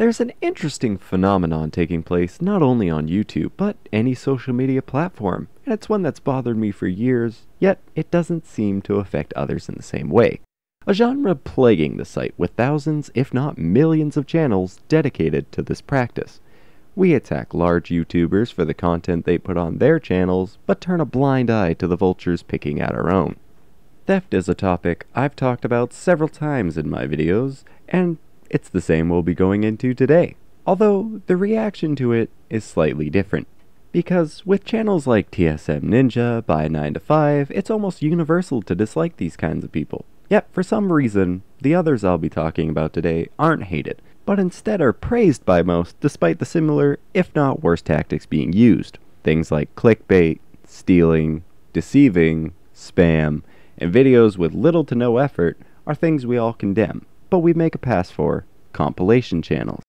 There's an interesting phenomenon taking place not only on YouTube, but any social media platform, and it's one that's bothered me for years, yet it doesn't seem to affect others in the same way. A genre plaguing the site with thousands, if not millions, of channels dedicated to this practice. We attack large YouTubers for the content they put on their channels, but turn a blind eye to the vultures picking at our own. Theft is a topic I've talked about several times in my videos, and it's the same we'll be going into today, although the reaction to it is slightly different. Because with channels like TSM Ninja, by 9 to 5, it's almost universal to dislike these kinds of people. Yet, for some reason, the others I'll be talking about today aren't hated, but instead are praised by most despite the similar, if not worse tactics being used. Things like clickbait, stealing, deceiving, spam, and videos with little to no effort are things we all condemn but we make a pass for compilation channels.